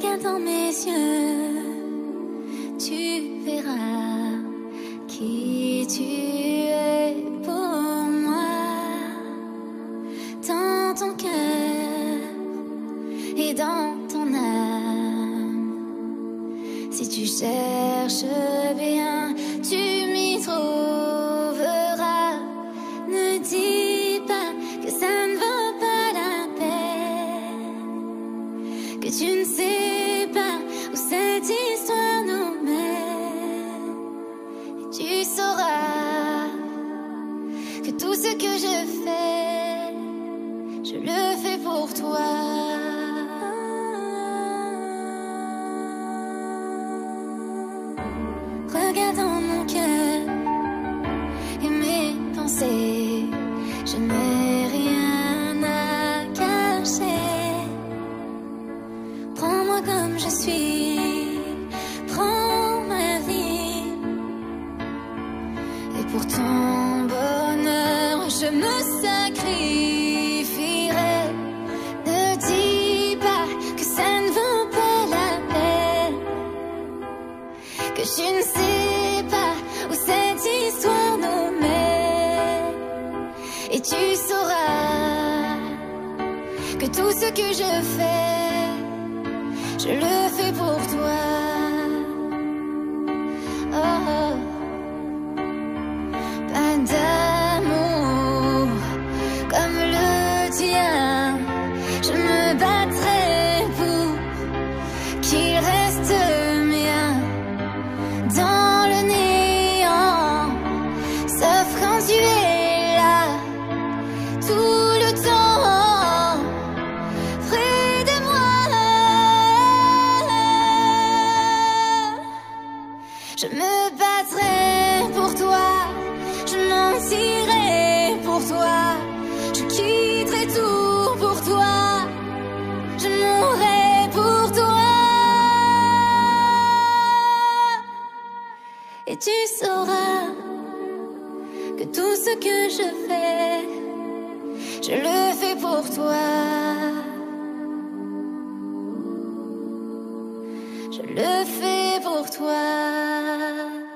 Regarde dans mes yeux, tu verras qui tu es pour moi. Dans ton cœur et dans ton âme. Si tu cherches bien, que tout ce que je fais, je le fais pour toi. Regarde dans mon cœur et mes pensées, je n'ai rien à cacher. Prends-moi comme je suis, sacrifierai. Ne dis pas que ça ne vaut pas la peine. Que je ne sais pas où cette histoire nous mène. Et tu sauras que tout ce que je fais, je le Je me battrai pour toi, je mentirai pour toi, je quitterai tout pour toi, je mourrai pour toi. Et tu sauras que tout ce que je fais, je le fais pour toi. Je le fais pour toi.